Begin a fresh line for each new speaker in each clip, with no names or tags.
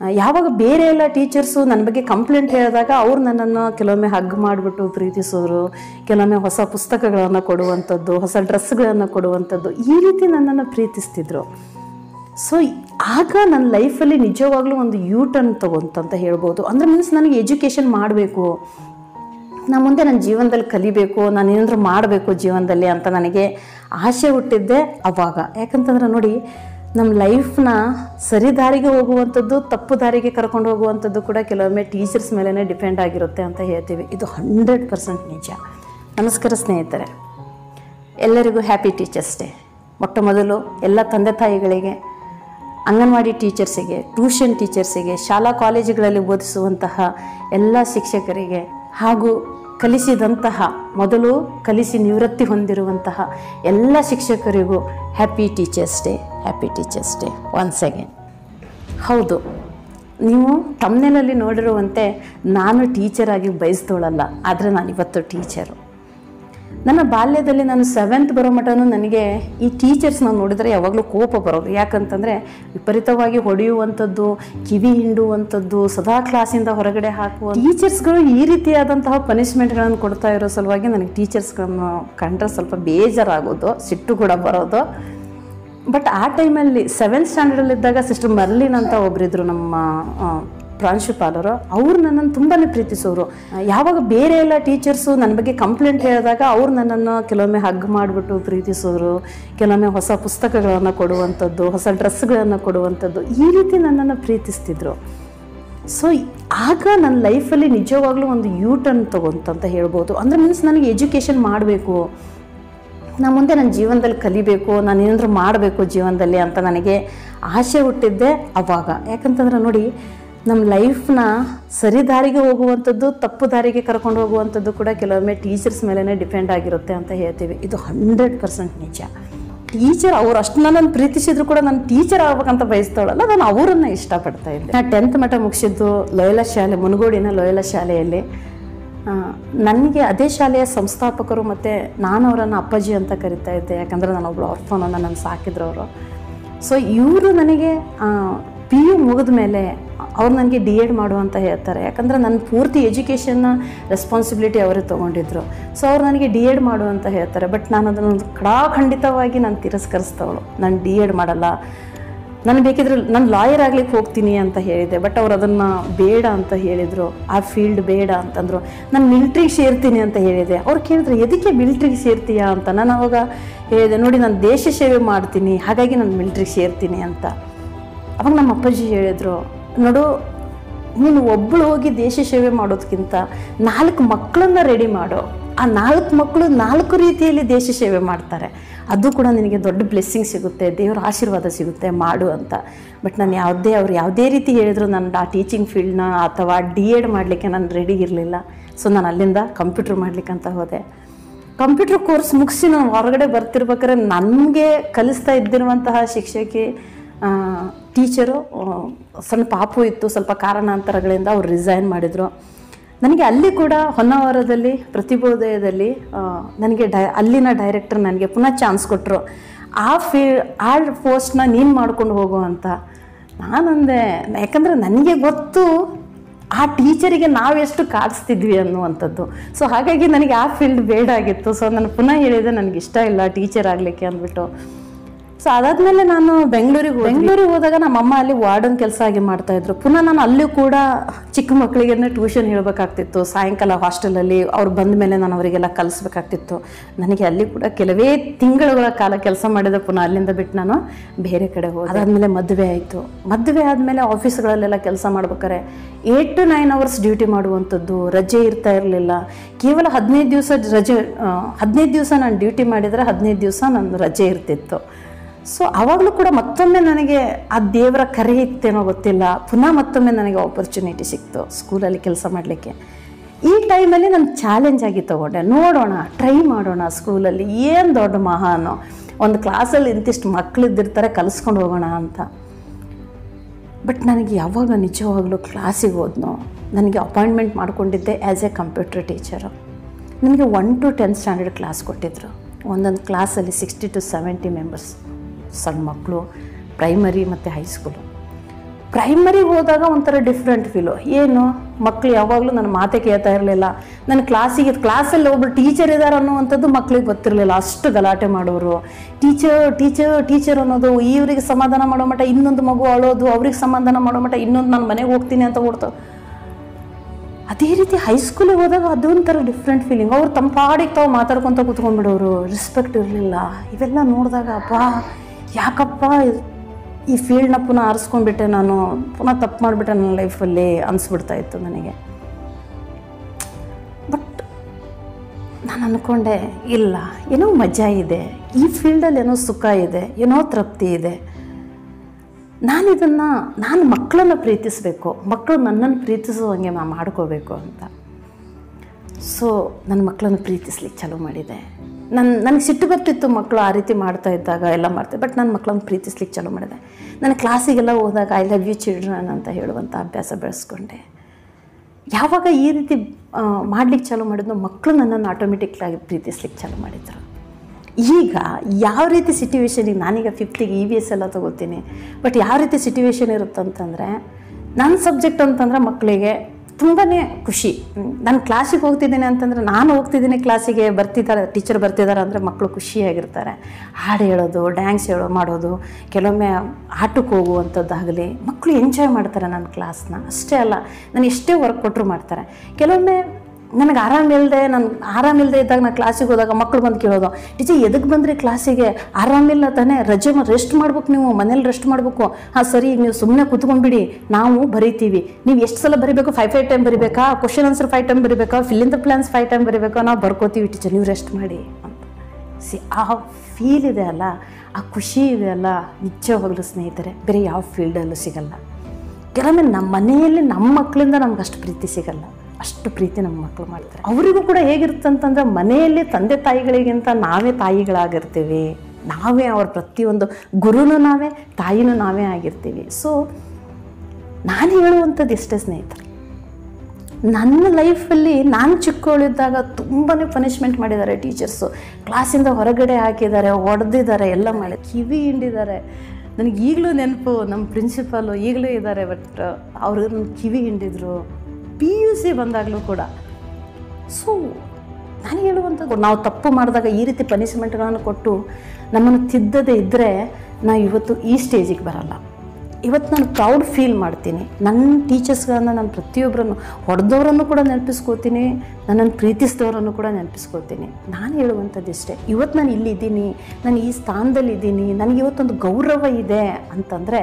ಯಾವಾಗ ಬೇರೆ ಎಲ್ಲ ಟೀಚರ್ಸು ನನ್ನ ಬಗ್ಗೆ ಕಂಪ್ಲೇಂಟ್ ಹೇಳಿದಾಗ ಅವ್ರು ನನ್ನನ್ನು ಕೆಲವೊಮ್ಮೆ ಹಗ್ ಮಾಡಿಬಿಟ್ಟು ಪ್ರೀತಿಸೋರು, ಕೆಲವೊಮ್ಮೆ ಹೊಸ ಪುಸ್ತಕಗಳನ್ನು ಕೊಡುವಂಥದ್ದು, ಹೊಸ ಡ್ರೆಸ್ಗಳನ್ನು ಕೊಡುವಂಥದ್ದು, ಈ ರೀತಿ ನನ್ನನ್ನು ಪ್ರೀತಿಸ್ತಿದ್ರು. ಸೊ ಆಗ ನನ್ನ ಲೈಫಲ್ಲಿ ನಿಜವಾಗ್ಲೂ ಒಂದು ಯೂ ಟರ್ನ್ ತಗೊಂತಂತ ಹೇಳ್ಬೋದು. ಅಂದರೆ ಮೀನ್ಸ್ ನನಗೆ ಎಜುಕೇಷನ್ ಮಾಡಬೇಕು. ನಾ ಮುಂದೆ ನನ್ನ ಜೀವನದಲ್ಲಿ ಕಲಿಬೇಕು, ನಾನು ಏನಾದರೂ ಮಾಡಬೇಕು ಜೀವನದಲ್ಲಿ ಅಂತ ನನಗೆ ಆಸೆ ಹುಟ್ಟಿದ್ದೆ ಅವಾಗ. ಯಾಕಂತಂದ್ರೆ ನೋಡಿ ನಮ್ಮ ಲೈಫ್ನ ಸರಿ ದಾರಿಗೆ ಹೋಗುವಂಥದ್ದು ತಪ್ಪು ದಾರಿಗೆ ಕರ್ಕೊಂಡು ಹೋಗುವಂಥದ್ದು ಕೂಡ ಕೆಲವೊಮ್ಮೆ ಟೀಚರ್ಸ್ ಮೇಲೇ ಡಿಪೆಂಡ್ ಆಗಿರುತ್ತೆ ಅಂತ ಹೇಳ್ತೀವಿ. ಇದು ಹಂಡ್ರೆಡ್ ಪರ್ಸೆಂಟ್ ನಿಜ. ನಮಸ್ಕಾರ ಸ್ನೇಹಿತರೆ. ಎಲ್ಲರಿಗೂ ಹ್ಯಾಪಿ ಟೀಚರ್ಸ್ ಡೇ. ಮೊಟ್ಟ ಮೊದಲು ಎಲ್ಲ ತಂದೆ ತಾಯಿಗಳಿಗೆ, ಅಂಗನವಾಡಿ ಟೀಚರ್ಸಿಗೆ, ಟ್ಯೂಷನ್ ಟೀಚರ್ಸಿಗೆ, ಶಾಲಾ ಕಾಲೇಜುಗಳಲ್ಲಿ ಬೋಧಿಸುವಂತಹ ಎಲ್ಲ ಶಿಕ್ಷಕರಿಗೆ ಹಾಗೂ ಕಲಿಸಿದಂತಹ, ಮೊದಲು ಕಲಿಸಿ ನಿವೃತ್ತಿ ಹೊಂದಿರುವಂತಹ ಎಲ್ಲ ಶಿಕ್ಷಕರಿಗೂ happy teachers day happy teachers day once again ಹೌದು, ನೀವು ತಮ್ಮನೇಲಲ್ಲಿ ನೋಡಿರುವಂತೆ ನಾನು ಟೀಚರಾಗಿ ಬಯಸ್ದೋಳಲ್ಲ ಆದರೆ ನಾನಿವತ್ತು ಟೀಚರು ನನ್ನ ಬಾಲ್ಯದಲ್ಲಿ ನಾನು ಸೆವೆಂತ್ ಬರೋ ಮಟನೂ ನನಗೆ ಈ ಟೀಚರ್ಸ್ನ ನೋಡಿದರೆ ಯಾವಾಗಲೂ ಕೋಪ ಬರೋದು. ಯಾಕಂತಂದರೆ ವಿಪರೀತವಾಗಿ ಹೊಡೆಯುವಂಥದ್ದು, ಕಿವಿ ಹಿಂಡುವಂಥದ್ದು, ಸದಾ ಕ್ಲಾಸಿಂದ ಹೊರಗಡೆ ಹಾಕುವ ಟೀಚರ್ಸ್ಗಳು ಈ ರೀತಿಯಾದಂತಹ ಪನಿಷ್ಮೆಂಟ್ಗಳನ್ನು ಕೊಡ್ತಾ ಇರೋ ಸಲುವಾಗಿ ನನಗೆ ಟೀಚರ್ಸ್ಗಳನ್ನು ಕಂಡ್ರೆ ಸ್ವಲ್ಪ ಬೇಜಾರಾಗೋದು, ಸಿಟ್ಟು ಕೂಡ ಬರೋದು. ಬಟ್ ಆ ಟೈಮಲ್ಲಿ ಸೆವೆಂತ್ ಸ್ಟ್ಯಾಂಡರ್ಡಲ್ಲಿದ್ದಾಗ ಸಿಸ್ಟರ್ ಮರ್ಲಿನ್ ಅಂತ ಒಬ್ಬರಿದ್ರು ನಮ್ಮ ಪ್ರಾಂಶುಪಾಲರು, ಅವ್ರು ನನ್ನನ್ನು ತುಂಬಾ ಪ್ರೀತಿಸೋರು. ಯಾವಾಗ ಬೇರೆ ಎಲ್ಲ ಟೀಚರ್ಸು ನನ್ನ ಬಗ್ಗೆ ಕಂಪ್ಲೇಂಟ್ ಹೇಳಿದಾಗ ಅವ್ರು ನನ್ನನ್ನು ಕೆಲವೊಮ್ಮೆ ಹಗ್ ಮಾಡಿಬಿಟ್ಟು ಪ್ರೀತಿಸೋರು, ಕೆಲವೊಮ್ಮೆ ಹೊಸ ಪುಸ್ತಕಗಳನ್ನು ಕೊಡುವಂಥದ್ದು, ಹೊಸ ಡ್ರೆಸ್ಗಳನ್ನು ಕೊಡುವಂಥದ್ದು, ಈ ರೀತಿ ನನ್ನನ್ನು ಪ್ರೀತಿಸ್ತಿದ್ರು. ಸೊ ಆಗ ನನ್ನ ಲೈಫಲ್ಲಿ ನಿಜವಾಗ್ಲೂ ಒಂದು ಯೂ ಟರ್ನ್ ತಗೊಂತಂತ ಹೇಳ್ಬೋದು. ಅಂದರೆ ಮೀನ್ಸ್ ನನಗೆ ಎಜುಕೇಷನ್ ಮಾಡಬೇಕು. ನಾ ಮುಂದೆ ನನ್ನ ಜೀವನದಲ್ಲಿ ಕಲಿಬೇಕು, ನಾನು ಏನಾದರೂ ಮಾಡಬೇಕು ಜೀವನದಲ್ಲಿ ಅಂತ ನನಗೆ ಆಸೆ ಹುಟ್ಟಿದ್ದೆ ಅವಾಗ. ಯಾಕಂತಂದ್ರೆ ನೋಡಿ ನಮ್ಮ ಲೈಫ್ನ ಸರಿ ದಾರಿಗೆ ಹೋಗುವಂಥದ್ದು, ತಪ್ಪು ದಾರಿಗೆ ಕರ್ಕೊಂಡು ಹೋಗುವಂಥದ್ದು ಕೂಡ ಕೆಲವೊಮ್ಮೆ ಟೀಚರ್ಸ್ ಮೇಲೇ ಡಿಪೆಂಡ್ ಆಗಿರುತ್ತೆ ಅಂತ ಹೇಳ್ತೀವಿ. ಇದು ಹಂಡ್ರೆಡ್ ಪರ್ಸೆಂಟ್ ನಿಜ. ಟೀಚರ್ ಅವ್ರು ಅಷ್ಟು ನನ್ನನ್ನು ಪ್ರೀತಿಸಿದ್ರು ಕೂಡ ನಾನು ಟೀಚರ್ ಆಗ್ಬೇಕಂತ ಬಯಸ್ತಾಳಲ್ಲ ನಾನು ಅವರನ್ನು ಇಷ್ಟಪಡ್ತಾ ಇದ್ದೆ. ನಾನು ಟೆಂತ್ ಮಟ್ಟ ಮುಗಿಸಿದ್ದು ಲೋಯಲ ಶಾಲೆ, ಮುನಗೋಡಿನ ಲೋಯಲ ಶಾಲೆಯಲ್ಲಿ. ನನಗೆ ಅದೇ ಶಾಲೆಯ ಸಂಸ್ಥಾಪಕರು ಮತ್ತು ನಾನು ಅವರನ್ನು ಅಪ್ಪಾಜಿ ಅಂತ ಕರಿತಾ ಇದ್ದೆ. ಯಾಕಂದರೆ ನಾನೊಬ್ಳು ಆರ್ಫನು ನಾನು ಸಾಕಿದ್ರು ಅವರು. ಸೊ ಇವರು ನನಗೆ ಪಿ ಯು ಮುಗಿದ ಮೇಲೆ ಅವ್ರು ನನಗೆ ಡಿ ಎಡ್ ಮಾಡು ಅಂತ ಹೇಳ್ತಾರೆ. ಯಾಕಂದರೆ ನನ್ನ ಪೂರ್ತಿ ಎಜುಕೇಷನ್ನ ರೆಸ್ಪಾನ್ಸಿಬಿಲಿಟಿ ಅವರೇ ತೊಗೊಂಡಿದ್ರು. ಸೊ ಅವ್ರು ನನಗೆ ಡಿ ಎಡ್ ಮಾಡು ಅಂತ ಹೇಳ್ತಾರೆ. ಬಟ್ ನಾನು ಅದನ್ನು ಕಡಾಖಂಡಿತವಾಗಿ ನಾನು ತಿರಸ್ಕರಿಸ್ತವಳು ನಾನು ಡಿ ಎಡ್ ಮಾಡಲ್ಲ. ನಾನು ಬೇಕಿದ್ರೆ ನಾನು ಲಾಯರ್ ಆಗ್ಲಿಕ್ಕೆ ಹೋಗ್ತೀನಿ ಅಂತ ಹೇಳಿದೆ. ಬಟ್ ಅವ್ರು ಅದನ್ನು ಬೇಡ ಅಂತ ಹೇಳಿದರು. ಆ ಫೀಲ್ಡ್ ಬೇಡ ಅಂತಂದರು. ನಾನು ಮಿಲ್ಟ್ರಿಗೆ ಸೇರ್ತೀನಿ ಅಂತ ಹೇಳಿದೆ. ಅವ್ರು ಕೇಳಿದ್ರು, ಎದಕ್ಕೆ ಮಿಲ್ಟ್ರಿಗೆ ಸೇರ್ತೀಯಾ ಅಂತ? ನಾನು ಅವಾಗ ಹೇಳಿದೆ, ನೋಡಿ, ನಾನು ದೇಶ ಸೇವೆ ಮಾಡ್ತೀನಿ. ಹಾಗಾಗಿ ನಾನು ಮಿಲ್ಟ್ರಿಗೆ ಸೇರ್ತೀನಿ ಅಂತ. ಅವಾಗ ನಮ್ಮ ಅಪ್ಪಾಜಿ ಹೇಳಿದರು ನೋಡು, ನೀನು ಒಬ್ಬಳು ಹೋಗಿ ದೇಶ ಸೇವೆ ಮಾಡೋದಕ್ಕಿಂತ ನಾಲ್ಕು ಮಕ್ಕಳನ್ನ ರೆಡಿ ಮಾಡು. ಆ ನಾಲ್ಕು ಮಕ್ಕಳು ನಾಲ್ಕು ರೀತಿಯಲ್ಲಿ ದೇಶ ಸೇವೆ ಮಾಡ್ತಾರೆ. ಅದು ಕೂಡ ನಿನಗೆ ದೊಡ್ಡ ಬ್ಲೆಸ್ಸಿಂಗ್ ಸಿಗುತ್ತೆ, ದೇವರ ಆಶೀರ್ವಾದ ಸಿಗುತ್ತೆ, ಮಾಡು ಅಂತ. ಬಟ್ ನಾನು ಯಾವುದೇ, ಅವ್ರು ಯಾವುದೇ ರೀತಿ ಹೇಳಿದ್ರು ನನ್ನ ಆ ಟೀಚಿಂಗ್ ಫೀಲ್ಡ್ನ ಅಥವಾ ಡಿ ಎಡ್ ಮಾಡಲಿಕ್ಕೆ ನಾನು ರೆಡಿ ಇರಲಿಲ್ಲ. ಸೊ ನಾನು ಅಲ್ಲಿಂದ ಕಂಪ್ಯೂಟ್ರ್ ಮಾಡ್ಲಿಕ್ಕಂತ ಹೋದೆ. ಕಂಪ್ಯೂಟರ್ ಕೋರ್ಸ್ ಮುಗಿಸಿ ನಾನು ಹೊರಗಡೆ ಬರ್ತಿರ್ಬೇಕಾದ್ರೆ ನನಗೆ ಕಲಿಸ್ತಾ ಇದ್ದಿರುವಂತಹ ಶಿಕ್ಷಕಿ ಟೀಚರು ಸಣ್ಣ ಪಾಪು ಇತ್ತು, ಸ್ವಲ್ಪ ಕಾರಣಾಂತರಗಳಿಂದ ಅವ್ರು ರಿಸೈನ್ ಮಾಡಿದರು. ನನಗೆ ಅಲ್ಲಿ ಕೂಡ ಹೊನ್ನಾವರದಲ್ಲಿ ಪ್ರತಿಭೋದಯದಲ್ಲಿ ನನಗೆ ಡೈ ಅಲ್ಲಿನ ಡೈರೆಕ್ಟರ್ ನನಗೆ ಪುನಃ ಚಾನ್ಸ್ ಕೊಟ್ಟರು ಆ ಫೀ ಆ ಪೋಸ್ಟ್ನ ನೀನು ಮಾಡ್ಕೊಂಡು ಹೋಗು ಅಂತ. ನಾನಂದೆ, ಯಾಕಂದರೆ ನನಗೆ ಗೊತ್ತು ಆ ಟೀಚರಿಗೆ ನಾವೆಷ್ಟು ಕಾಡಿಸ್ತಿದ್ವಿ ಅನ್ನುವಂಥದ್ದು. ಸೊ ಹಾಗಾಗಿ ನನಗೆ ಆ ಫೀಲ್ಡ್ ಬೇಡ ಆಗಿತ್ತು. ಸೊ ನಾನು ಪುನಃ ಹೇಳಿದೆ ನನಗೆ ಇಷ್ಟ ಇಲ್ಲ ಟೀಚರ್ ಆಗಲಿಕ್ಕೆ ಅಂದ್ಬಿಟ್ಟು. ಸೊ ಅದಾದ್ಮೇಲೆ ನಾನು ಬೆಂಗಳೂರಿಗೆ ಬೆಂಗಳೂರಿಗೆ ಹೋದಾಗ ನಮ್ಮ ಅಮ್ಮ ಅಲ್ಲಿ ವಾರ್ಡನ್ ಕೆಲಸ ಆಗಿ ಮಾಡ್ತಾ ಇದ್ರು. ಪುನಃ ನಾನು ಅಲ್ಲೂ ಕೂಡ ಚಿಕ್ಕ ಮಕ್ಕಳಿಗೆ ಟ್ಯೂಷನ್ ಹೇಳಬೇಕಾಗ್ತಿತ್ತು. ಸಾಯಂಕಾಲ ಹಾಸ್ಟೆಲಲ್ಲಿ ಅವ್ರು ಬಂದ ಮೇಲೆ ನಾನು ಅವರಿಗೆಲ್ಲ ಕಲಿಸ್ಬೇಕಾಗ್ತಿತ್ತು. ನನಗೆ ಅಲ್ಲಿ ಕೂಡ ಕೆಲವೇ ತಿಂಗಳುಗಳ ಕಾಲ ಕೆಲಸ ಮಾಡಿದ ಪುನಃ ಅಲ್ಲಿಂದ ಬಿಟ್ಟು ನಾನು ಬೇರೆ ಕಡೆ ಹೋದೆ. ಅದಾದಮೇಲೆ ಮದುವೆ ಆಯಿತು. ಮದುವೆ ಆದಮೇಲೆ ಆಫೀಸ್ಗಳಲ್ಲೆಲ್ಲ ಕೆಲಸ ಮಾಡ್ಬೇಕಾರೆ eight to nine hours duty ಮಾಡುವಂಥದ್ದು ರಜೆ ಇರ್ತಾ ಇರಲಿಲ್ಲ. ಕೇವಲ ಹದಿನೈದು ದಿವಸ ರಜೆ ಹದಿನೈದು ದಿವಸ ನಾನು ಡ್ಯೂಟಿ ಮಾಡಿದರೆ ಹದಿನೈದು ದಿವಸ ನನ್ನ ರಜೆ ಇರ್ತಿತ್ತು. ಸೊ ಆವಾಗಲೂ ಕೂಡ ಮತ್ತೊಮ್ಮೆ ನನಗೆ ಆ ದೇವರ ಕರೆ ಇತ್ತೇನೋ ಗೊತ್ತಿಲ್ಲ. ಪುನಃ ಮತ್ತೊಮ್ಮೆ ನನಗೆ ಆಪರ್ಚುನಿಟಿ ಸಿಕ್ತು ಸ್ಕೂಲಲ್ಲಿ ಕೆಲಸ ಮಾಡಲಿಕ್ಕೆ. ಈ ಟೈಮಲ್ಲಿ ನಾನು ಚಾಲೆಂಜ್ ಆಗಿ ತೊಗೊಂಡೆ. ನೋಡೋಣ ಟ್ರೈ ಮಾಡೋಣ ಸ್ಕೂಲಲ್ಲಿ ಏನು ದೊಡ್ಡ ಮಹಾನು ಒಂದು ಕ್ಲಾಸಲ್ಲಿ ಇಂತಿಷ್ಟು ಮಕ್ಕಳಿದ್ದಿರ್ತಾರೆ ಕಲಿಸ್ಕೊಂಡು ಹೋಗೋಣ ಅಂತ. ಬಟ್ ನನಗೆ ಯಾವಾಗ ನಿಜವಾಗ್ಲೂ ಕ್ಲಾಸಿಗೆ ಹೋದ್ನೋ, ನನಗೆ ಅಪಾಯಿಂಟ್ಮೆಂಟ್ ಮಾಡಿಕೊಂಡಿದ್ದೆ ಆ್ಯಸ್ ಎ ಕಂಪ್ಯೂಟರ್ ಟೀಚರು ನನಗೆ one to tenth standard class ಕೊಟ್ಟಿದ್ದರು ಒಂದೊಂದು ಕ್ಲಾಸಲ್ಲಿ ಸಿಕ್ಸ್ಟಿ ಟು ಸೆವೆಂಟಿ ಮೆಂಬರ್ಸ್ ಸಣ್ಣ ಮಕ್ಕಳು ಪ್ರೈಮರಿ ಮತ್ತು ಹೈಸ್ಕೂಲು ಪ್ರೈಮರಿಗೆ ಹೋದಾಗ ಒಂಥರ ಡಿಫ್ರೆಂಟ್ ಫೀಲು ಏನು? ಮಕ್ಳು ಯಾವಾಗಲೂ ನನ್ನ ಮಾತೆ ಕೇಳ್ತಾ ಇರಲಿಲ್ಲ. ನನ್ನ ಕ್ಲಾಸಿಗೆ ಕ್ಲಾಸಲ್ಲಿ ಒಬ್ಬರು ಟೀಚರ್ ಇದ್ದಾರೆ ಅನ್ನುವಂಥದ್ದು ಮಕ್ಳಿಗೆ ಗೊತ್ತಿರಲಿಲ್ಲ. ಅಷ್ಟು ಗಲಾಟೆ ಮಾಡೋರು. ಟೀಚರ್ ಟೀಚರ್ ಟೀಚರ್ ಅನ್ನೋದು ಇವರಿಗೆ ಸಮಾಧಾನ ಮಾಡೋ ಮಟ್ಟ, ಇನ್ನೊಂದು ಮಗು ಅಳೋದು, ಅವ್ರಿಗೆ ಸಮಾಧಾನ ಮಾಡೋ ಮಟ್ಟ, ಇನ್ನೊಂದು ನಾನು ಮನೆಗೆ ಹೋಗ್ತೀನಿ ಅಂತ ಓಡ್ತಾವೆ ಅದೇ ರೀತಿ ಹೈಸ್ಕೂಲಿಗೆ ಹೋದಾಗ ಅದೊಂಥರ ಡಿಫ್ರೆಂಟ್ ಫೀಲಿಂಗ್ ಅವ್ರು ತಮ್ಮ ಪಾಡಿಗೆ ತಾವು ಮಾತಾಡ್ಕೊತ ಕೂತ್ಕೊಂಡ್ಬಿಡೋರು. ರೆಸ್ಪೆಕ್ಟ್ ಇರಲಿಲ್ಲ. ಇವೆಲ್ಲ ನೋಡಿದಾಗ ಅಪ್ಪ ಯಾಕಪ್ಪ ಈ ಫೀಲ್ಡ್ನ ಪುನಃ ಆರಿಸ್ಕೊಂಡ್ಬಿಟ್ಟೆ ನಾನು ಪುನಃ ತಪ್ಪು ಮಾಡಿಬಿಟ್ಟೆ ನನ್ನ ಲೈಫಲ್ಲಿ ಅನಿಸ್ಬಿಡ್ತಾ ಇತ್ತು ನನಗೆ. ಬಟ್ ನಾನು ಅಂದ್ಕೊಂಡೆ ಇಲ್ಲ, ಏನೋ ಮಜಾ ಇದೆ. ಈ ಫೀಲ್ಡಲ್ಲಿ ಏನೋ ಸುಖ ಇದೆ, ಏನೋ ತೃಪ್ತಿ ಇದೆ. ನಾನು ಇದನ್ನು, ನಾನು ಮಕ್ಕಳನ್ನು ಪ್ರೀತಿಸಬೇಕು ಮಕ್ಕಳು ನನ್ನನ್ನು ಪ್ರೀತಿಸುವಂಗೆ ನಾನು ಮಾಡ್ಕೋಬೇಕು ಅಂತ. ಸೊ ನನ್ನ ಮಕ್ಕಳನ್ನು ಪ್ರೀತಿಸ್ಲಿಕ್ಕೆ ಚಾಲೂ ಮಾಡಿದೆ. ನನ್ನ ನನಗೆ ಸಿಟ್ಟು ಬರ್ತಿತ್ತು ಮಕ್ಕಳು ಆ ರೀತಿ ಮಾಡ್ತಾ ಇದ್ದಾಗ ಎಲ್ಲ ಮಾಡ್ತಾರೆ ಬಟ್ ನನ್ನ ಮಕ್ಕಳನ್ನು ಪ್ರೀತಿಸ್ಲಿಕ್ಕೆ ಚಾಲೂ ಮಾಡಿದೆ. ನನ್ನ ಕ್ಲಾಸಿಗೆಲ್ಲ ಹೋದಾಗ ಐ ಲವ್ ಯು ಚಿಲ್ಡ್ರನ್ ಅಂತ ಹೇಳುವಂಥ ಅಭ್ಯಾಸ ಬೆಳೆಸ್ಕೊಂಡೆ. ಯಾವಾಗ ಈ ರೀತಿ ಮಾಡ್ಲಿಕ್ಕೆ ಚಾಲೂ ಮಾಡಿದ್ನೋ ಮಕ್ಕಳು ನನ್ನನ್ನು ಆಟೋಮೆಟಿಕ್ಲಾಗಿ ಪ್ರೀತಿಸ್ಲಿಕ್ಕೆ ಚಾಲೂ ಮಾಡಿದ್ರು. ಈಗ ಯಾವ ರೀತಿ ಸಿಟ್ಯುವೇಶನಿಗೆ ನಾನೀಗ ಫಿಫ್ತಿಗೆ ಇ ವಿ ಎಸ್ ಎಲ್ಲ ತಗೋತೀನಿ ಬಟ್ ಯಾವ ರೀತಿ ಸಿಟ್ಯುವೇಶನ್ ಇರುತ್ತಂತಂದರೆ ನನ್ನ ಸಬ್ಜೆಕ್ಟ್ ಅಂತಂದರೆ ಮಕ್ಕಳಿಗೆ ತುಂಬಾ ಖುಷಿ. ನಾನು ಕ್ಲಾಸಿಗೆ ಹೋಗ್ತಿದ್ದೀನಿ ಅಂತಂದರೆ ನಾನು ಹೋಗ್ತಿದ್ದೀನಿ ಕ್ಲಾಸಿಗೆ ಬರ್ತಿದ್ದಾರೆ ಟೀಚರ್ ಬರ್ತಿದ್ದಾರೆ ಅಂದರೆ ಮಕ್ಕಳು ಖುಷಿಯಾಗಿರ್ತಾರೆ. ಹಾಡು ಹೇಳೋದು ಡ್ಯಾನ್ಸ್ ಹೇಳೋ, ಮಾಡೋದು, ಕೆಲವೊಮ್ಮೆ ಆಟಕ್ಕೆ ಹೋಗುವಂಥದ್ದಾಗಲಿ ಮಕ್ಕಳು ಎಂಜಾಯ್ ಮಾಡ್ತಾರೆ ನನ್ನ ಕ್ಲಾಸ್ನ ಅಷ್ಟೇ ಅಲ್ಲ, ನಾನು ಎಷ್ಟೇ ವರ್ಕ್ ಕೊಟ್ಟರು ಮಾಡ್ತಾರೆ. ಕೆಲವೊಮ್ಮೆ ನನಗೆ ಆರಾಮಿಲ್ಲದೆ ನಾನು ಆರಾಮಿಲ್ಲದೆ ಇದ್ದಾಗ ನಾನು ಕ್ಲಾಸಿಗೆ ಹೋದಾಗ ಮಕ್ಕಳು ಬಂದು ಕೇಳೋದು, ಟೀಚರ್ ಎದಕ್ಕೆ ಬಂದ್ರಿ ಕ್ಲಾಸಿಗೆ ಆರಾಮಿಲ್ಲ ತಾನೇ? ರಜೆ ರೆಸ್ಟ್ ಮಾಡ್ಬೇಕು ನೀವು, ಮನೇಲಿ ರೆಸ್ಟ್ ಮಾಡಬೇಕು. ಹಾಂ, ಸರಿ, ಈಗ ನೀವು ಸುಮ್ಮನೆ ಕುತ್ಕೊಂಡ್ಬಿಡಿ, ನಾವು ಬರಿತೀವಿ. ನೀವು ಎಷ್ಟು ಸಲ ಬರೀಬೇಕು? ಫೈವ್ ಫೈವ್ ಟೈಮ್ ಬರಿಬೇಕಾ? Question answer five time ಬರಿಬೇಕಾ? Fill the blanks five time ಬರಿಬೇಕಾ? ನಾವು ಬರ್ಕೋತೀವಿ, ಟೀಚರ್, ನೀವು ರೆಸ್ಟ್ ಮಾಡಿ. ಅಂತ. ಸಿ ಆ ಫೀಲ್ ಇದೆ ಅಲ್ಲ, ಆ ಖುಷಿ ಇದೆ ಅಲ್ಲ ನಿಜವಾಗ್ಲೂ ಸ್ನೇಹಿತರೆ, ಬೇರೆ ಯಾವ ಫೀಲ್ಡಲ್ಲೂ ಸಿಗಲ್ಲ. ಕೆಲವೊಮ್ಮೆ ನಮ್ಮ ಮನೆಯಲ್ಲಿ ನಮ್ಮ ಮಕ್ಕಳಿಂದ ನಮ್ಗೆ ಅಷ್ಟು ಪ್ರೀತಿ ಸಿಗಲ್ಲ. ಅಷ್ಟು ಪ್ರೀತಿ ನಮ್ಮ ಮಕ್ಕಳು ಮಾಡ್ತಾರೆ. ಅವರಿಗೂ ಕೂಡ ಹೇಗಿರುತ್ತಂತಂದ್ರೆ ಮನೆಯಲ್ಲಿ ತಂದೆ ತಾಯಿಗಳಿಗಿಂತ ನಾವೇ ತಾಯಿಗಳಾಗಿರ್ತೀವಿ. ನಾವೇ ಅವ್ರ ಪ್ರತಿಯೊಂದು ಗುರುನೂ ನಾವೇ, ತಾಯಿನೂ ನಾವೇ ಆಗಿರ್ತೀವಿ. ಸೊ ನಾನು ಹೇಳುವಂಥದ್ದು ಎಷ್ಟೇ ಸ್ನೇಹಿತರೆ. ನನ್ನ ಲೈಫಲ್ಲಿ ನಾನು ಚಿಕ್ಕವಳಿದ್ದಾಗ ತುಂಬಾ ಪನಿಷ್ಮೆಂಟ್ ಮಾಡಿದ್ದಾರೆ ಟೀಚರ್ಸು ಕ್ಲಾಸಿಂದ ಹೊರಗಡೆ ಹಾಕಿದ್ದಾರೆ ಹೊಡೆದಿದ್ದಾರೆ ಎಲ್ಲ ಮಾಡಿ ಕಿವಿ ಹಿಂಡಿದ್ದಾರೆ. ನನಗೆ ಈಗಲೂ ನೆನಪು ನಮ್ಮ ಪ್ರಿನ್ಸಿಪಾಲು ಈಗಲೂ ಇದ್ದಾರೆ ಬಟ್ ಅವರು ನನ್ನ ಕಿವಿ ಹಿಂಡಿದ್ರು. ಪಿ ಯು ಸಿ ಬಂದಾಗಲೂ ಕೂಡ. ಸೊ ನಾನು ಹೇಳುವಂಥದ್ದು, ನಾವು ತಪ್ಪು ಮಾಡಿದಾಗ ಈ ರೀತಿ ಪನಿಷ್ಮೆಂಟ್ಗಳನ್ನು ಕೊಟ್ಟು ನಮ್ಮನ್ನು ತಿದ್ದದೇ ಇದ್ದರೆ ನಾನು ಇವತ್ತು ಈ ಸ್ಟೇಜಿಗೆ ಬರಲ್ಲ. ಇವತ್ತು ನಾನು ಪ್ರೌಡ್ ಫೀಲ್ ಮಾಡ್ತೀನಿ. ನನ್ನ ಟೀಚರ್ಸ್ಗಳನ್ನು ನಾನು ಪ್ರತಿಯೊಬ್ಬರನ್ನು, ಹೊಡೆದವರನ್ನು ಕೂಡ ನೆನಪಿಸ್ಕೋತೀನಿ ನನ್ನನ್ನು ಪ್ರೀತಿಸಿದವರನ್ನು ಕೂಡ ನೆನಪಿಸ್ಕೋತೀನಿ ನಾನು ಹೇಳುವಂಥದ್ದು ಇಷ್ಟೇ. ಇವತ್ತು ನಾನು ಇಲ್ಲಿದ್ದೀನಿ ನಾನು ಈ ಸ್ಥಾನದಲ್ಲಿದ್ದೀನಿ ನನಗೆ ಇವತ್ತೊಂದು ಗೌರವ ಇದೆ ಅಂತಂದರೆ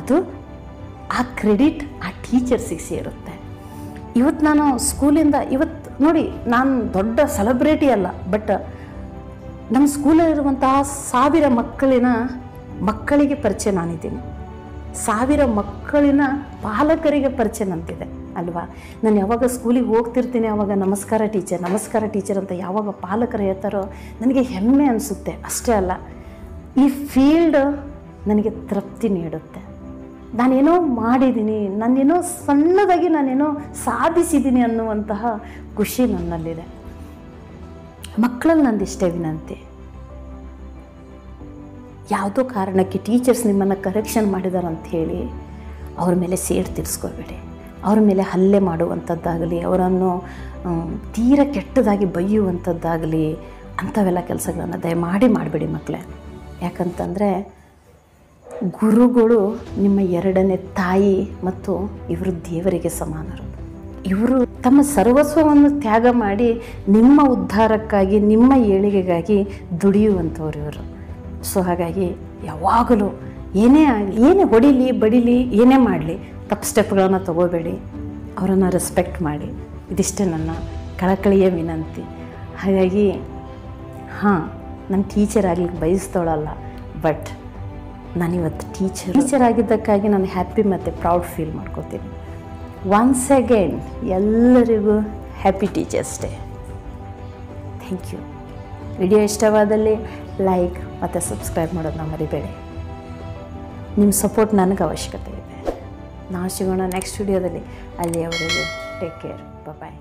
ಅದು ಆ ಕ್ರೆಡಿಟ್ ಆ ಟೀಚರ್ಸಿಗೆ ಸೇರುತ್ತೆ. ಇವತ್ತು ನಾನು ಸ್ಕೂಲಿಂದ ಇವತ್ತು ನೋಡಿ, ನಾನು ದೊಡ್ಡ ಸೆಲೆಬ್ರಿಟಿ ಅಲ್ಲ ಬಟ್ ನಮ್ಮ ಸ್ಕೂಲಲ್ಲಿರುವಂತಹ ಸಾವಿರ ಮಕ್ಕಳಿನ ಮಕ್ಕಳಿಗೆ ಪರಿಚಯ ನಾನಿದ್ದೀನಿ. ಸಾವಿರ ಮಕ್ಕಳಿನ ಪಾಲಕರಿಗೆ ಪರಿಚಯ ನಂತಿದೆ, ಅಲ್ವಾ? ನಾನು ಯಾವಾಗ ಸ್ಕೂಲಿಗೆ ಹೋಗ್ತಿರ್ತೀನಿ ಆವಾಗ ನಮಸ್ಕಾರ ಟೀಚರ್ ನಮಸ್ಕಾರ ಟೀಚರ್ ಅಂತ ಯಾವಾಗ ಪಾಲಕರು ಹೇಳ್ತಾರೋ, ನನಗೆ ಹೆಮ್ಮೆ ಅನಿಸುತ್ತೆ. ಅಷ್ಟೇ ಅಲ್ಲ, ಈ ಫೀಲ್ಡ್ ನನಗೆ ತೃಪ್ತಿ ನೀಡುತ್ತೆ. ನಾನೇನೋ ಮಾಡಿದ್ದೀನಿ ನಾನೇನೋ ಸಣ್ಣದಾಗಿ ನಾನೇನೋ ಸಾಧಿಸಿದ್ದೀನಿ ಅನ್ನುವಂತಹ ಖುಷಿ ನನ್ನಲ್ಲಿದೆ. ಮಕ್ಕಳಲ್ಲಿ ನಂದಿಷ್ಟೇ ವಿನಂತಿ. ಯಾವುದೋ ಕಾರಣಕ್ಕೆ ಟೀಚರ್ಸ್ ನಿಮ್ಮನ್ನು ಕರೆಕ್ಷನ್ ಮಾಡಿದಾರಂತ ಹೇಳಿ ಅವ್ರ ಮೇಲೆ ಸೇಡ್ ತೀರಿಸ್ಕೋಬೇಡಿ ಅವ್ರ ಮೇಲೆ ಹಲ್ಲೆ ಮಾಡುವಂಥದ್ದಾಗಲಿ, ಅವರನ್ನು ತೀರ ಕೆಟ್ಟದಾಗಿ ಬೈಯುವಂಥದ್ದಾಗಲಿ ಅಂಥವೆಲ್ಲ ಕೆಲಸಗಳನ್ನು ದಯಮಾಡಿ ಮಾಡಬೇಡಿ ಮಕ್ಕಳೇ. ಯಾಕಂತಂದರೆ ಗುರುಗಳು ನಿಮ್ಮ ಎರಡನೇ ತಾಯಿ ಮತ್ತು ಇವರು ದೇವರಿಗೆ ಸಮಾನರು. ಇವರು ತಮ್ಮ ಸರ್ವಸ್ವವನ್ನು ತ್ಯಾಗ ಮಾಡಿ ನಿಮ್ಮ ಉದ್ಧಾರಕ್ಕಾಗಿ, ನಿಮ್ಮ ಏಳಿಗೆಗಾಗಿ ದುಡಿಯುವಂಥವ್ರು ಇವರು. ಸೊ ಹಾಗಾಗಿ ಯಾವಾಗಲೂ ಏನೇ ಆಗಲಿ, ಏನೇ ಹೊಡಿಲಿ, ಬಡಿಲಿ, ಏನೇ ಮಾಡಲಿ, ತಪ್ಪು ಸ್ಟೆಪ್ಗಳನ್ನು ತಗೋಬೇಡಿ. ಅವರನ್ನು ರೆಸ್ಪೆಕ್ಟ್ ಮಾಡಿ. ಇದಿಷ್ಟೇ ನನ್ನ ಕಳಕಳಿಯ ವಿನಂತಿ. ಹಾಗಾಗಿ, ಹಾಂ, ನನ್ನ ಟೀಚರ್ ಆಗಲಿಕ್ಕೆ ಬಯಸ್ತೋಳಲ್ಲ ಬಟ್ ನಾನಿವತ್ತು ಟೀಚರ್ ಟೀಚರ್ ಆಗಿದ್ದಕ್ಕಾಗಿ ನಾನು ಹ್ಯಾಪಿ ಮತ್ತು ಪ್ರೌಡ್ ಫೀಲ್ ಮಾಡ್ಕೋತೀನಿ. ಒನ್ಸ್ ಅಗೇನ್ ಎಲ್ಲರಿಗೂ happy teachers day thank you video ಇಷ್ಟವಾದಲ್ಲಿ ಲೈಕ್ ಮತ್ತು ಸಬ್ಸ್ಕ್ರೈಬ್ ಮಾಡೋದನ್ನ ಮರಿಬೇಡಿ. ನಿಮ್ಮ ಸಪೋರ್ಟ್ ನನಗೆ ಅವಶ್ಯಕತೆ ಇದೆ. ನಾವು ಸಿಗೋಣ ನೆಕ್ಸ್ಟ್ ವಿಡಿಯೋದಲ್ಲಿ ಅಲ್ಲಿಯವರೆಗೂ ಟೇಕ್ ಕೇರ್ ಬಾಯ್